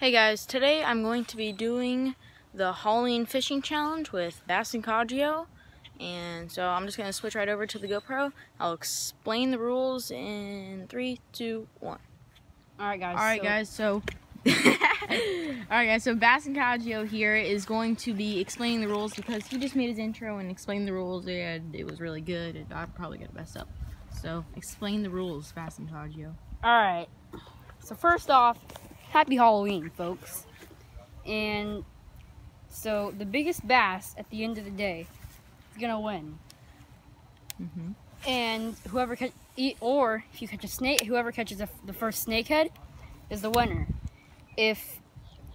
Hey guys, today I'm going to be doing the Halloween fishing challenge with Bassin Coggio. And so I'm just going to switch right over to the GoPro. I'll explain the rules in three, two, one. Alright guys. Alright so, guys, so Alright guys, so Bassin Coggio here is going to be explaining the rules because he just made his intro and explained the rules and it was really good and I'm probably got messed up. So explain the rules, Bassin Coggio. Alright. So first off, happy Halloween, folks. And so the biggest bass at the end of the day is gonna win. Mm-hmm. And whoever catch, or if you catch a snake, whoever catches a, the first snakehead is the winner. If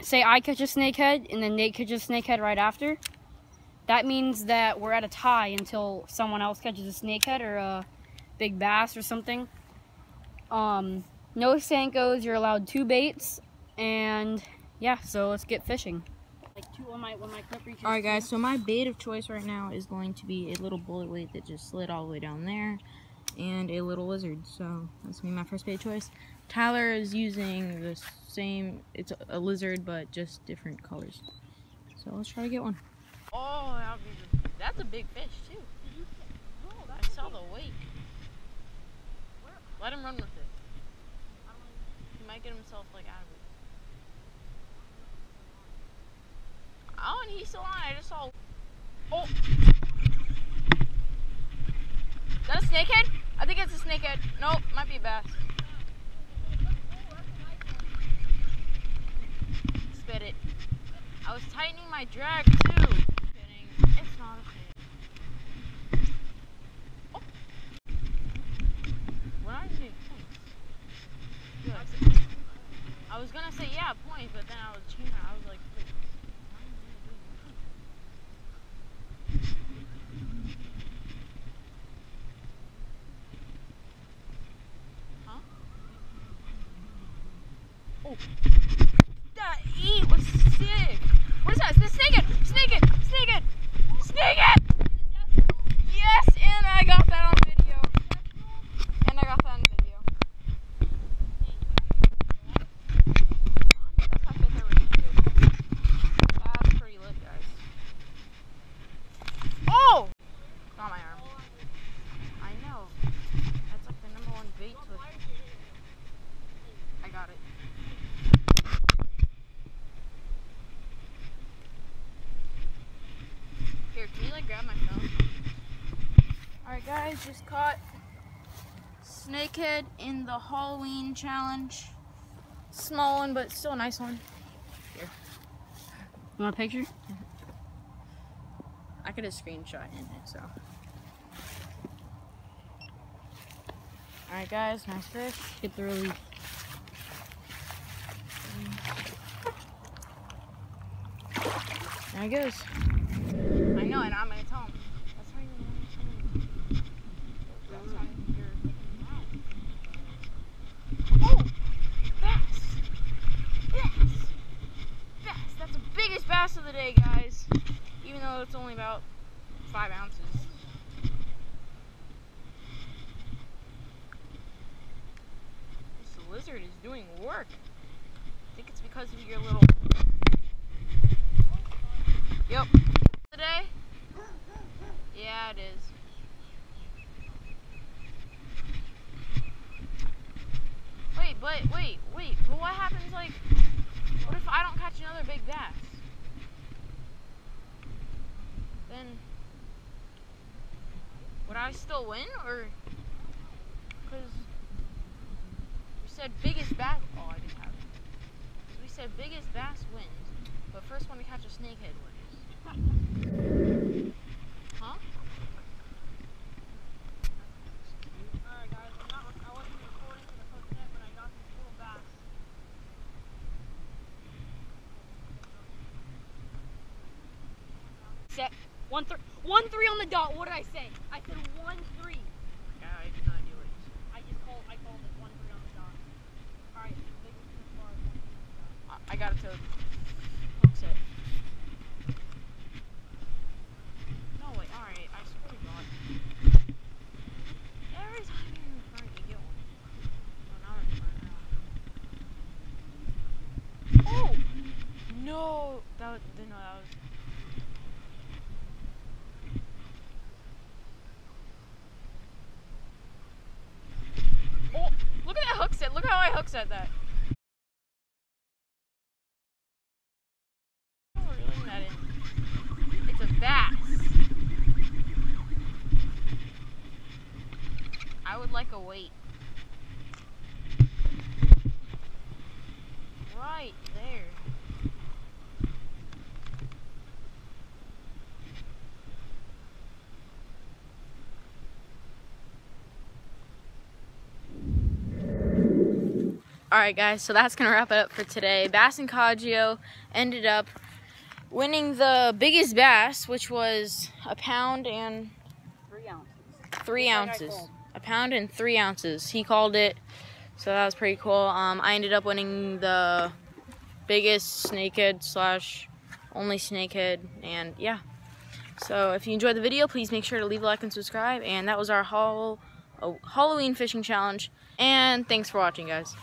say I catch a snakehead and then Nate catches a snakehead right after, that means that we're at a tie until someone else catches a snakehead or a big bass or something. Um, no Senkos, you're allowed two baits, and yeah, so let's get fishing. Like two on my, on my. Alright guys, so my bait of choice right now is going to be a little bullet weight that just slid all the way down there and a little lizard. So that's gonna be my first bait choice. Tyler is using the same, it's a, a lizard but just different colors. So let's try to get one. Oh, that's a big fish too. Mm-hmm. Oh, I saw the weight. Let him run with it. Might get himself like out of it. Oh, and he's still on. I just saw. Oh. Is that a snakehead? I think it's a snakehead. Nope, might be a bass. Spit it. I was tightening my drag too. It's not a fish. Oh. What are you Good. I yeah, point, but then I was. I was like, wait. Huh? Oh. That eat was sick. What is that? It? Snake! Snakehead! Snake it! Yes, and I got that on video. And I got that on video. That's my fifth ever snakehead. That's pretty lit, guys. Oh! Got my arm. I know. That's like the number one bait to I got it. Here, can you like grab my phone? Alright guys, just caught snakehead in the Halloween challenge. Small one, but still a nice one. You want a picture? Mm-hmm. I could have screenshot in it, so. Alright guys, nice fish. Get the release. He goes. I know, and I'm gonna tell him. That's how you're That's how you're. Oh! Bass! Bass! Bass! That's the biggest bass of the day, guys. Even though it's only about five ounces. This lizard is doing work. I think it's because of your little Yep. Today? Yeah, it is. Wait, but wait, wait. But what happens like what if I don't catch another big bass? Then would I still win or cuz we said biggest bass oh I just have it. we said biggest bass wins. But first one to catch a snakehead wins. Set. One three. One three on the dot. What did I say? I said one three. Yeah, I did not do it. I just called. I called it one three on the dot. All right. Big as far as one three on the dot. I, I got it to hook set. No, wait, alright, I swear to God. Every time you're in front, you get one. No, not in front now. Oh! No, that was, no, that was. Oh, look at that hook set. Hook that. Like a weight. Right there. Alright guys, so that's going to wrap it up for today. Bassin Coggio ended up winning the biggest bass, which was a pound and Three ounces. three ounces. A pound and three ounces. He called it, so that was pretty cool. Um, I ended up winning the biggest snakehead slash only snakehead, and yeah. So if you enjoyed the video, please make sure to leave a like and subscribe. And that was our hall, oh, Halloween fishing challenge. And thanks for watching, guys.